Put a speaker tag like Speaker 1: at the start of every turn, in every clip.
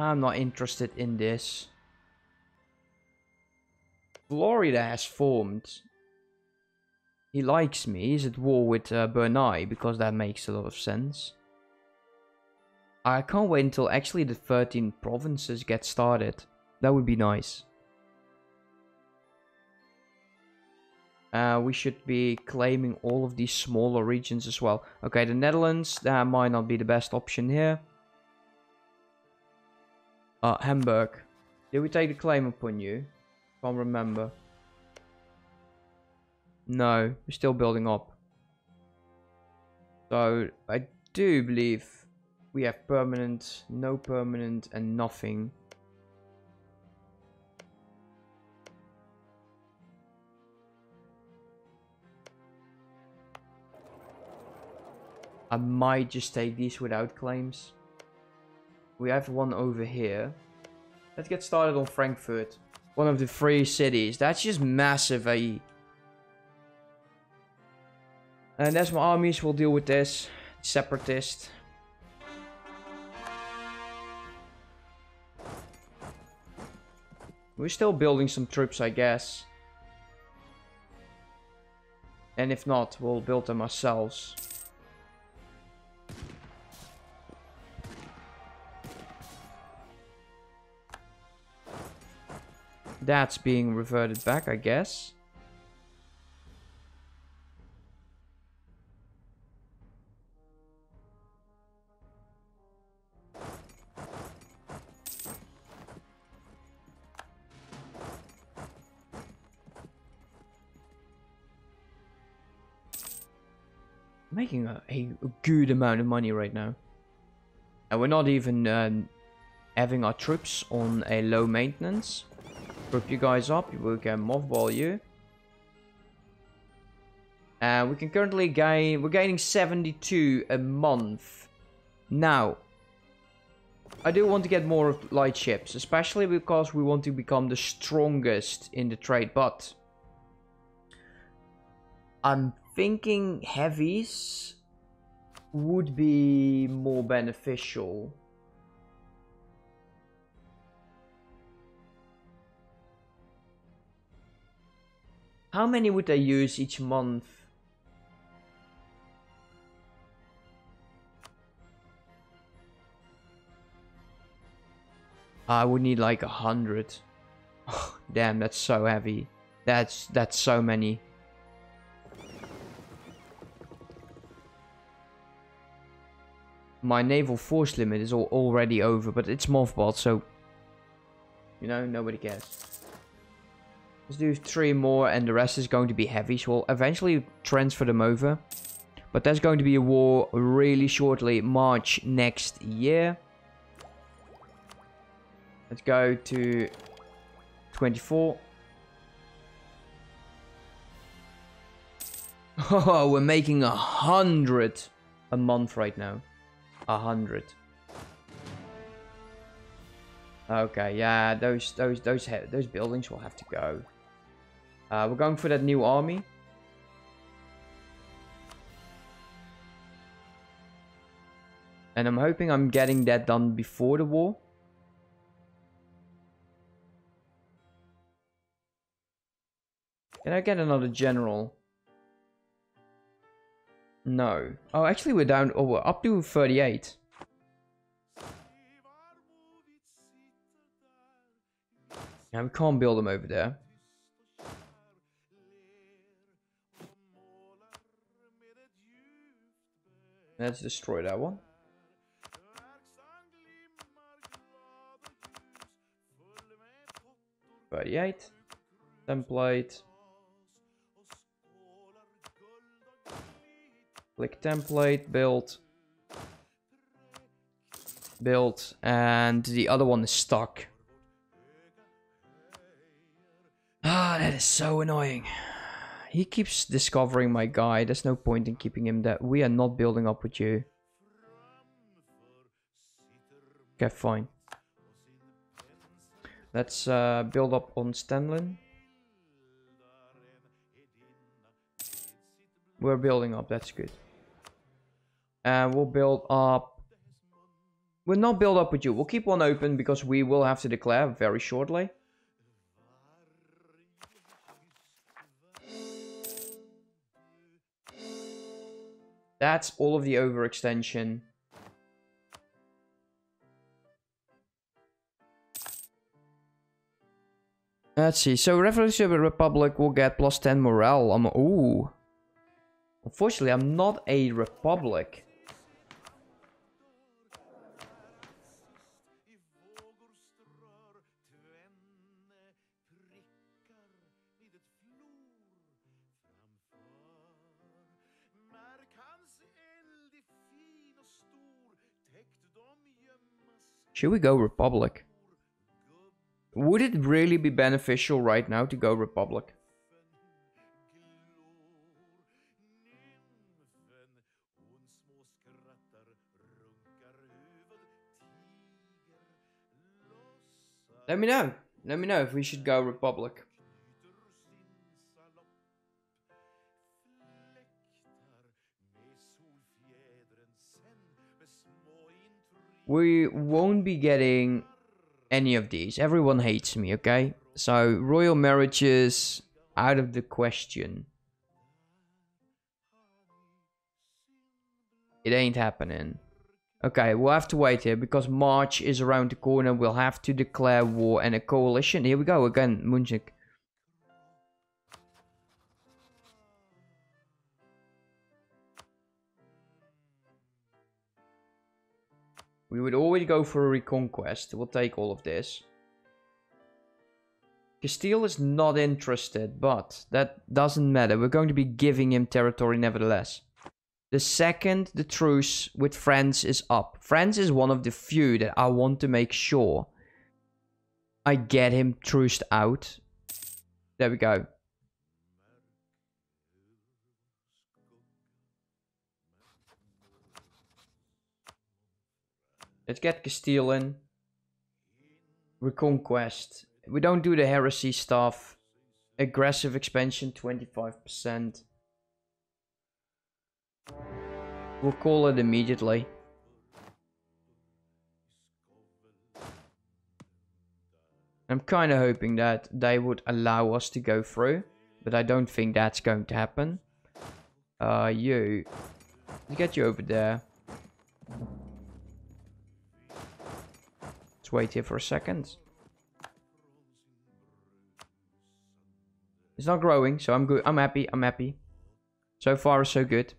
Speaker 1: I'm not interested in this. Florida has formed. He likes me. He's at war with uh, Bernai because that makes a lot of sense. I can't wait until actually the 13 provinces get started. That would be nice. Uh, we should be claiming all of these smaller regions as well. Okay, the Netherlands, that might not be the best option here. Uh, Hamburg. Did we take the claim upon you? Can't remember. No, we're still building up. So, I do believe we have permanent, no permanent, and nothing. I might just take these without claims. We have one over here. Let's get started on Frankfurt. One of the three cities. That's just massive, eh? And as my armies will deal with this. Separatist. We're still building some troops, I guess. And if not, we'll build them ourselves. That's being reverted back, I guess. Making a, a good amount of money right now. And we're not even um, having our troops on a low maintenance. Group you guys up, we can mothball you. And uh, we can currently gain, we're gaining 72 a month. Now, I do want to get more light ships, especially because we want to become the strongest in the trade, but I'm thinking heavies would be more beneficial. How many would I use each month? I would need like a hundred. Oh, damn, that's so heavy. That's that's so many. My naval force limit is all already over, but it's mothballed, so you know nobody cares. Let's do three more and the rest is going to be heavy. So we'll eventually transfer them over. But there's going to be a war really shortly, March next year. Let's go to 24. Oh, we're making a hundred a month right now. A hundred. Okay, yeah, those those those those buildings will have to go. Uh, we're going for that new army. And I'm hoping I'm getting that done before the war. Can I get another general? No. Oh, actually we're down, oh, we're up to 38. Yeah, we can't build them over there. Let's destroy that one. Thirty-eight. Template. Click template, build. Build, and the other one is stuck. Ah, that is so annoying. He keeps discovering my guy. There's no point in keeping him there. We are not building up with you. Okay, fine. Let's uh, build up on Stanlin. We're building up, that's good. And we'll build up We'll not build up with you. We'll keep one open because we will have to declare very shortly. That's all of the overextension. Let's see. So Revolutionary Republic will get plus 10 morale. I'm ooh. Unfortunately, I'm not a republic. Should we go Republic? Would it really be beneficial right now to go Republic? Let me know. Let me know if we should go Republic. We won't be getting any of these. Everyone hates me, okay? So, royal marriages, out of the question. It ain't happening. Okay, we'll have to wait here because March is around the corner. We'll have to declare war and a coalition. Here we go again, Munchik. We would always go for a reconquest. We'll take all of this. Castile is not interested, but that doesn't matter. We're going to be giving him territory nevertheless. The second the truce with France is up. France is one of the few that I want to make sure I get him truced out. There we go. Let's get Castile in. Reconquest. We don't do the heresy stuff. Aggressive expansion, 25%. We'll call it immediately. I'm kind of hoping that they would allow us to go through. But I don't think that's going to happen. Uh, you. Let's get you over there. Wait here for a second. It's not growing, so I'm good. I'm happy. I'm happy. So far, so good.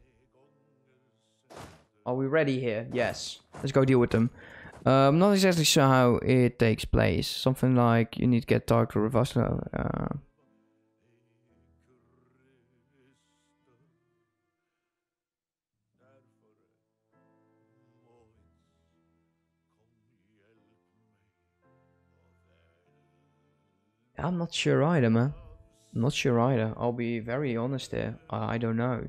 Speaker 1: Are we ready here? Yes. Let's go deal with them. Uh, I'm not exactly sure how it takes place. Something like you need to get dark to reverse. Uh, I'm not sure either, man. I'm not sure either. I'll be very honest here. I, I don't know.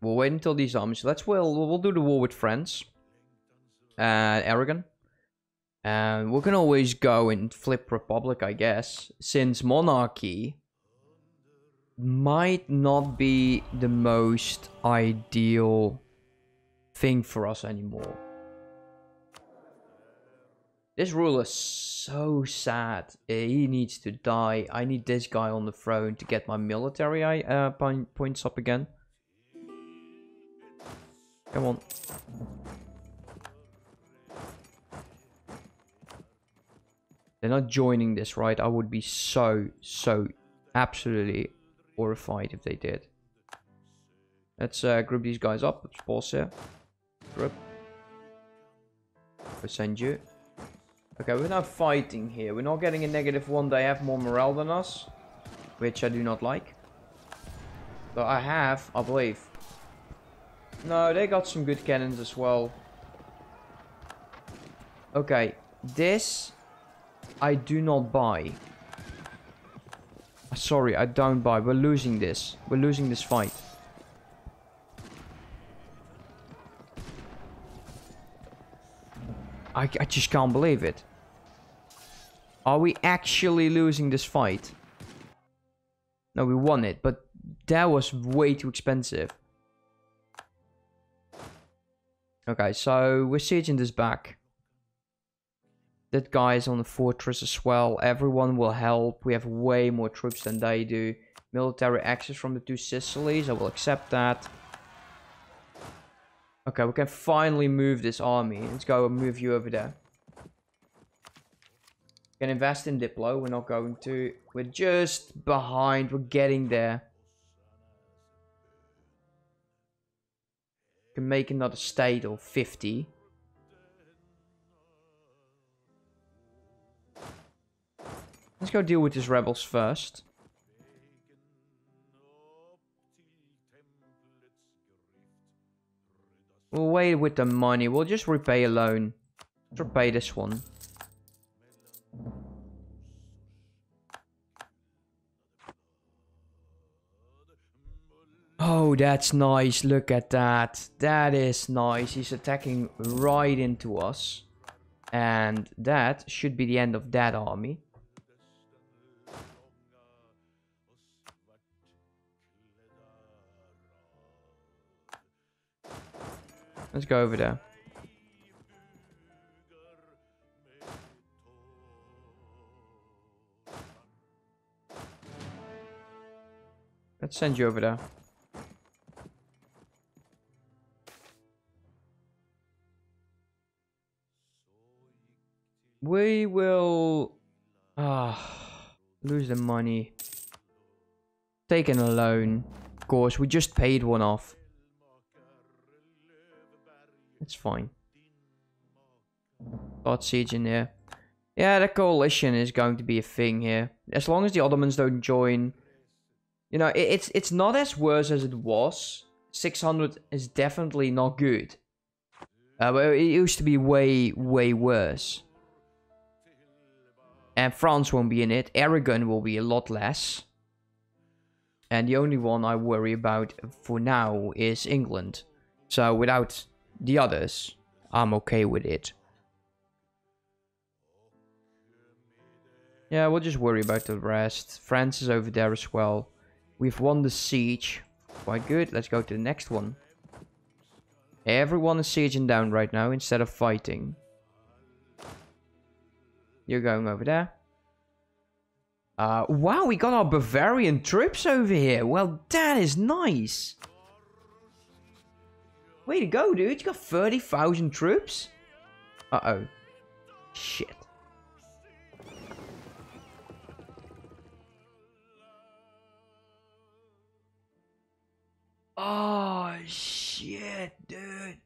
Speaker 1: We'll wait until these armies. Let's we'll we'll do the war with France and Aragon. And we can always go and flip Republic, I guess, since monarchy might not be the most ideal thing for us anymore. This ruler is so sad. He needs to die. I need this guy on the throne to get my military uh, points up again. Come on. They're not joining this, right? I would be so, so absolutely horrified if they did. Let's uh, group these guys up. Let's pause here. Group. Send you. Okay, we're now fighting here. We're not getting a negative one. They have more morale than us. Which I do not like. But I have, I believe. No, they got some good cannons as well. Okay, this I do not buy. Sorry, I don't buy. We're losing this. We're losing this fight. I, I just can't believe it. Are we actually losing this fight? No, we won it, but that was way too expensive. Okay, so we're sieging this back. That guy is on the fortress as well. Everyone will help. We have way more troops than they do. Military access from the two Sicilies. I will accept that. Okay, we can finally move this army. Let's go and move you over there. Can invest in Diplo. We're not going to. We're just behind. We're getting there. Can make another state of 50. Let's go deal with these rebels first. We'll wait with the money. We'll just repay a loan. Let's repay this one. Oh, that's nice. Look at that. That is nice. He's attacking right into us. And that should be the end of that army. Let's go over there. Let's send you over there. We will ah lose the money. Taking a loan. Of course, we just paid one off. It's fine. Start siege in here. Yeah, the coalition is going to be a thing here. As long as the Ottomans don't join. You know, it, it's it's not as worse as it was. 600 is definitely not good. Uh, but it used to be way, way worse. And France won't be in it. Aragon will be a lot less. And the only one I worry about for now is England. So without the others, I'm okay with it. Yeah, we'll just worry about the rest. France is over there as well. We've won the siege. Quite good. Let's go to the next one. Everyone is sieging down right now instead of fighting. You're going over there. Uh, wow, we got our Bavarian troops over here. Well, that is nice. Way to go, dude. You got 30,000 troops? Uh-oh. Shit. Oh, shit, dude.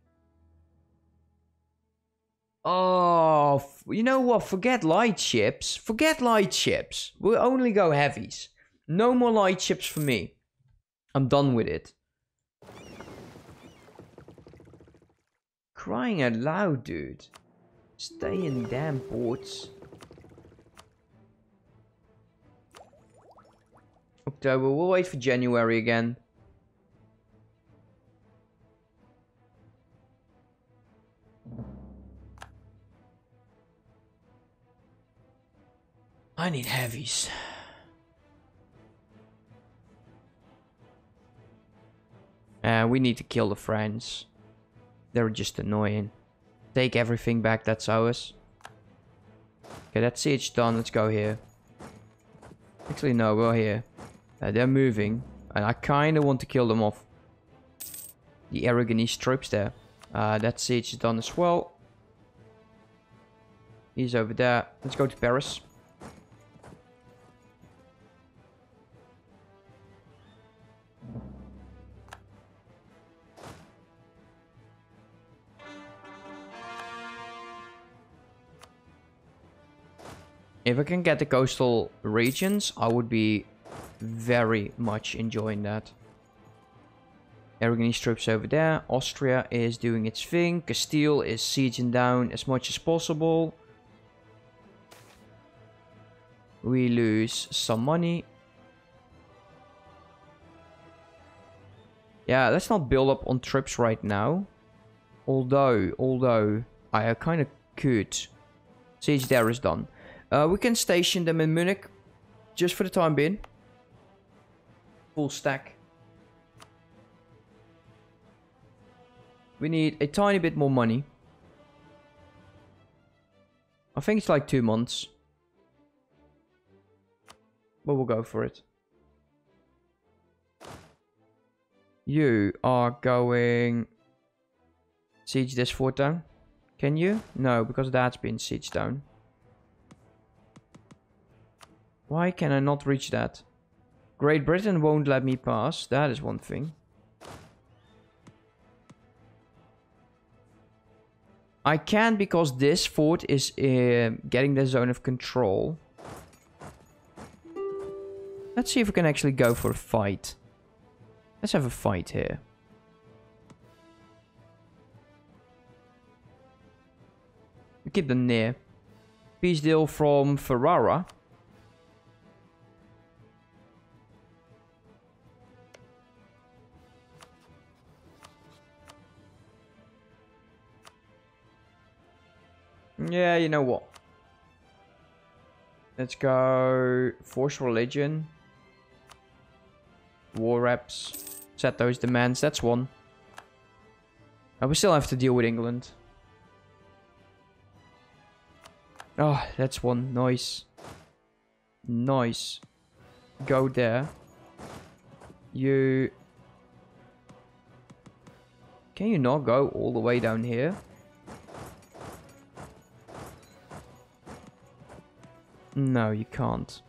Speaker 1: Oh, you know what? Forget light ships. Forget light ships. We'll only go heavies. No more light ships for me. I'm done with it. Crying out loud, dude. Stay in damn ports. October, we'll wait for January again. I need heavies. Uh, we need to kill the friends. They're just annoying. Take everything back that's ours. Okay, that's siege done. Let's go here. Actually, no, we're here. Uh, they're moving. And I kind of want to kill them off. The Aragonese troops there. Uh, that siege is done as well. He's over there. Let's go to Paris. If I can get the coastal regions, I would be very much enjoying that. Aragonese troops over there. Austria is doing its thing. Castile is sieging down as much as possible. We lose some money. Yeah, let's not build up on troops right now. Although, although, I kind of could. Siege there is done. Uh, we can station them in Munich. Just for the time being. Full stack. We need a tiny bit more money. I think it's like two months. But we'll go for it. You are going... Siege this fort down. Can you? No, because that's been siege down. Why can I not reach that? Great Britain won't let me pass. That is one thing. I can because this fort is uh, getting the zone of control. Let's see if we can actually go for a fight. Let's have a fight here. We keep them near. Peace deal from Ferrara. Yeah, you know what? Let's go Force Religion. War reps. Set those demands. That's one. And we still have to deal with England. Oh, that's one. Nice. Nice. Go there. You... Can you not go all the way down here? No, you can't.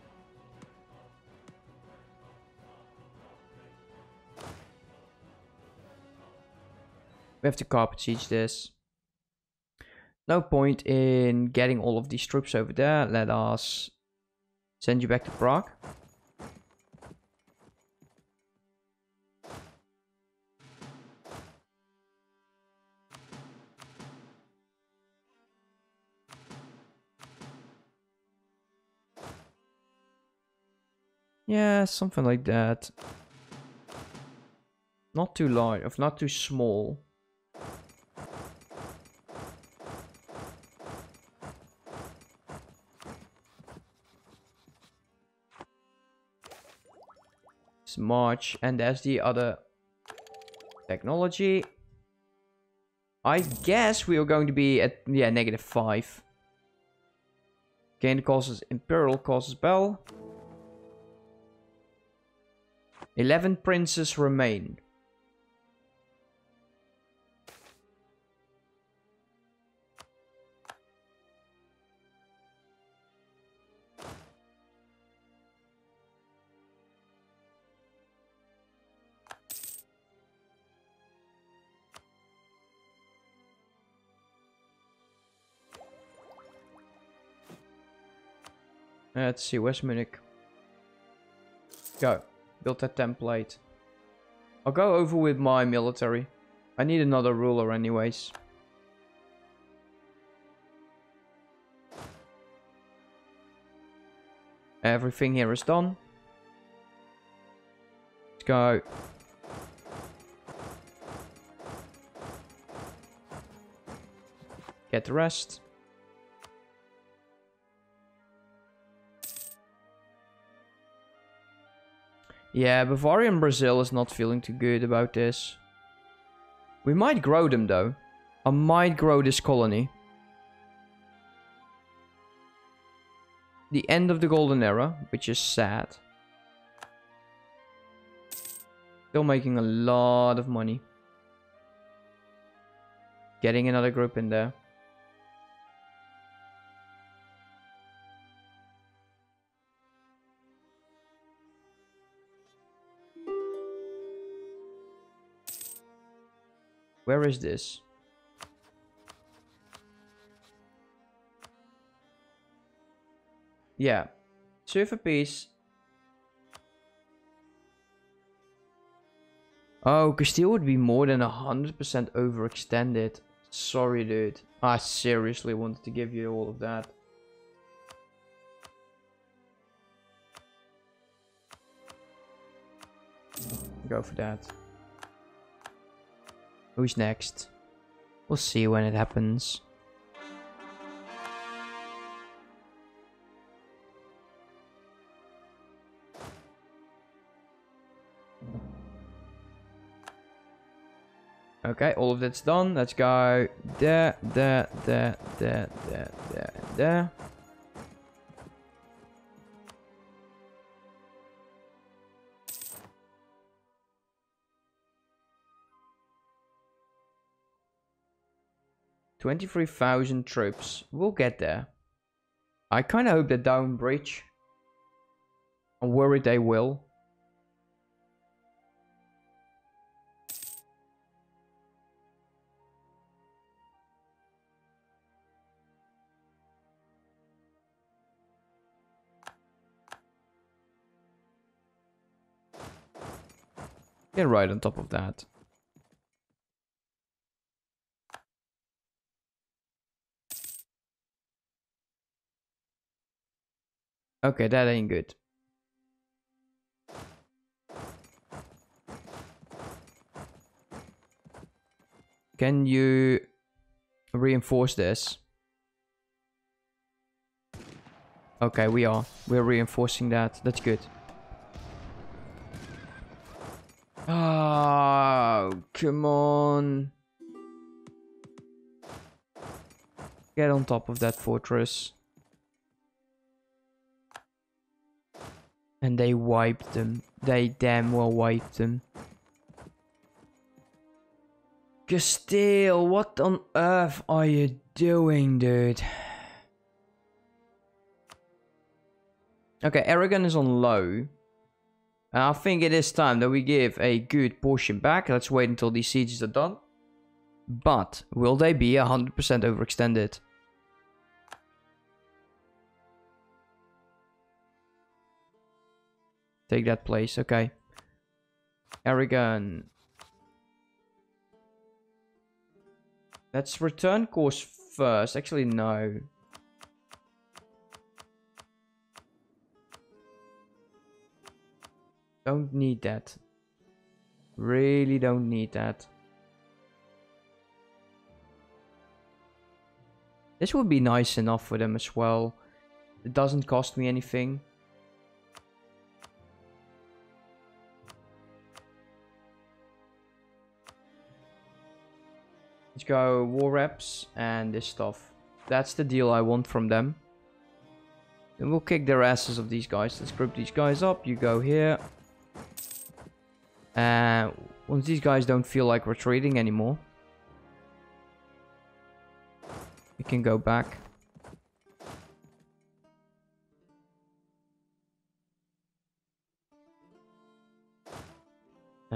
Speaker 1: We have to carpet siege this. No point in getting all of these troops over there. Let us send you back to Prague. Yeah, something like that. Not too large, of not too small. It's March, and there's the other technology. I guess we are going to be at, yeah, negative 5. Gain causes Imperial causes Bell. 11 princes remain. Let's see, where's Munich? Go. Build a template. I'll go over with my military. I need another ruler anyways. Everything here is done. Let's go. Get the rest. Yeah, Bavarian Brazil is not feeling too good about this. We might grow them though. I might grow this colony. The end of the golden era, which is sad. Still making a lot of money. Getting another group in there. Where is this? Yeah. Surfer piece. Oh, Castile would be more than 100% overextended. Sorry, dude. I seriously wanted to give you all of that. Go for that. Who's next? We'll see when it happens. Okay, all of that's done. Let's go there, there, there, there, there, there, there. Twenty-three thousand troops. We'll get there. I kind of hope they don't breach. I'm worried they will. Get right on top of that. Okay, that ain't good. Can you reinforce this? Okay, we are. We're reinforcing that. That's good. Oh, come on. Get on top of that fortress. And they wiped them. They damn well wiped them. Castile, what on earth are you doing, dude? Okay, Aragon is on low. I think it is time that we give a good portion back. Let's wait until these sieges are done. But will they be 100% overextended? Take that place, okay. Aragon. Let's return cores first. Actually, no. Don't need that. Really don't need that. This would be nice enough for them as well. It doesn't cost me anything. Let's go war reps and this stuff. That's the deal I want from them. Then we'll kick their asses of these guys. Let's group these guys up. You go here. And once these guys don't feel like retreating anymore, we can go back.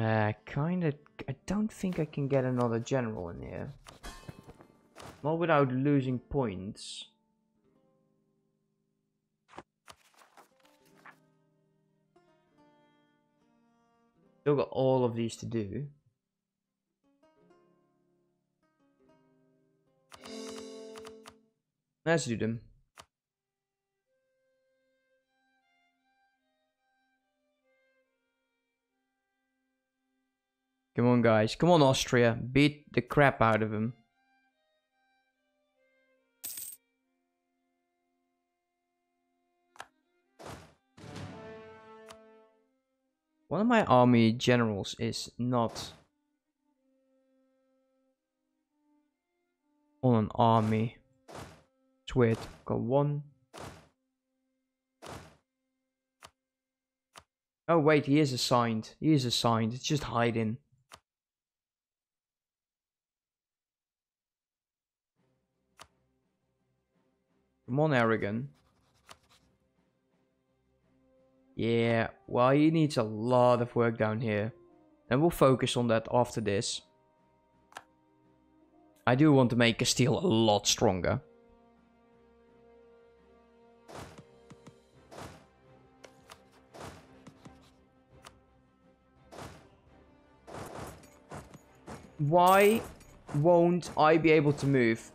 Speaker 1: Uh, kind of... I don't think I can get another general in here. Not without losing points. Still got all of these to do. Let's do them. Come on, guys. Come on, Austria. Beat the crap out of them. One of my army generals is not on an army. It's weird. Got one. Oh wait, he is assigned. He is assigned. It's just hiding. Come on, Aragon. Yeah, well, he needs a lot of work down here. And we'll focus on that after this. I do want to make Castile a lot stronger. Why won't I be able to move?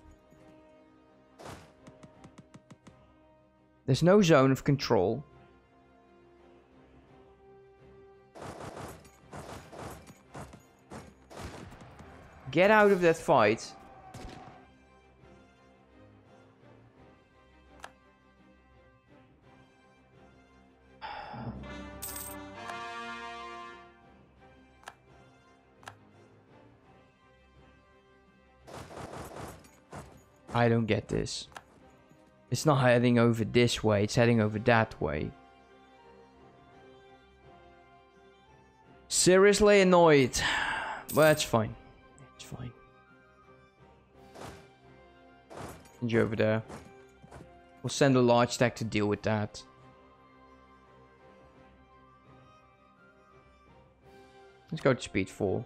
Speaker 1: There's no zone of control. Get out of that fight. I don't get this. It's not heading over this way, it's heading over that way. Seriously annoyed. Well, that's fine. It's fine. Send you over there. We'll send a large stack to deal with that. Let's go to speed 4.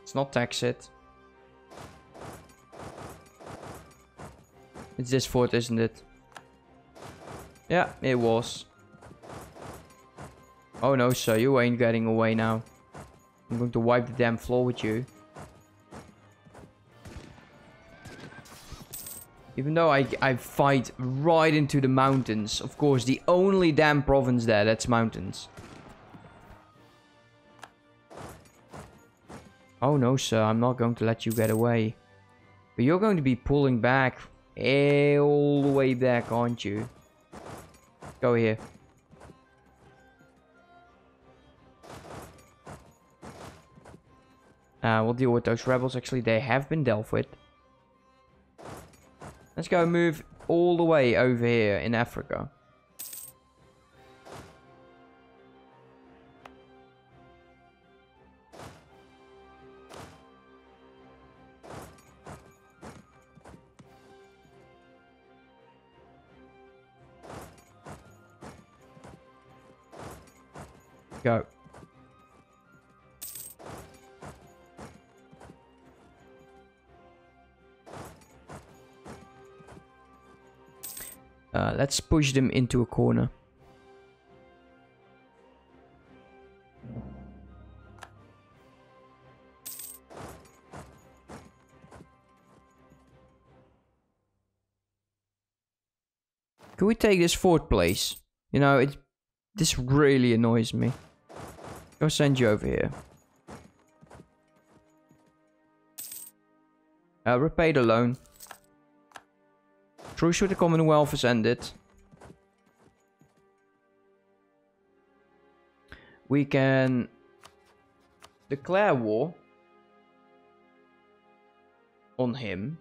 Speaker 1: Let's not tax it. It's this fort, isn't it? Yeah, it was. Oh no, sir, you ain't getting away now. I'm going to wipe the damn floor with you. Even though I, I fight right into the mountains. Of course, the only damn province there that's mountains. Oh no, sir, I'm not going to let you get away. But you're going to be pulling back all the way back, aren't you? Go here. Uh, we'll deal with those rebels. Actually, they have been dealt with. Let's go move all the way over here in Africa. Let's push them into a corner. Can we take this fourth place? You know, it this really annoys me. Go send you over here. Uh, repay the loan. Truce with the Commonwealth has ended. We can declare war on him.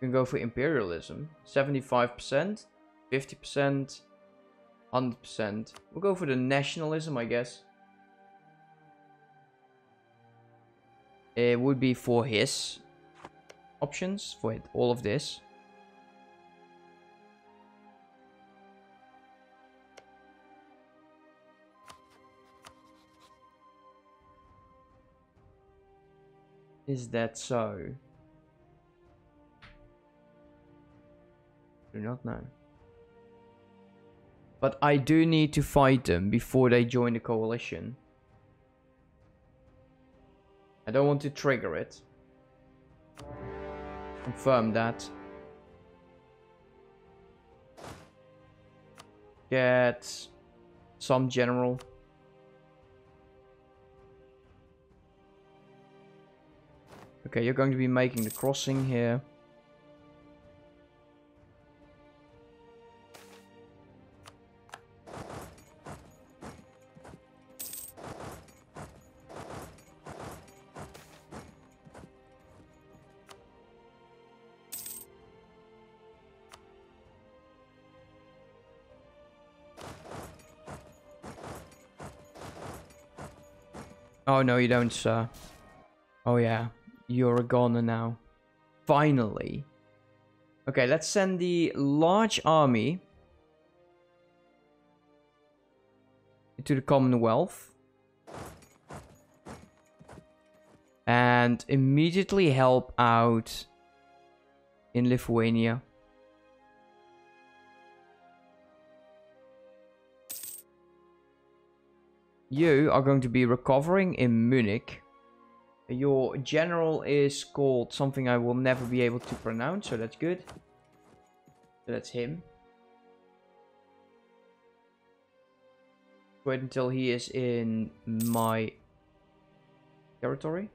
Speaker 1: We can go for imperialism. 75%, 50%, 100%. We'll go for the nationalism, I guess. It would be for his options, for all of this. Is that so? Do not know. But I do need to fight them before they join the coalition. I don't want to trigger it. Confirm that. Get some general. Okay, you're going to be making the crossing here. Oh, no, you don't, sir. Oh, yeah. You're a goner now. Finally. Okay, let's send the large army to the Commonwealth. And immediately help out in Lithuania. You are going to be recovering in Munich. Your general is called something I will never be able to pronounce, so that's good. So that's him. Wait until he is in my territory.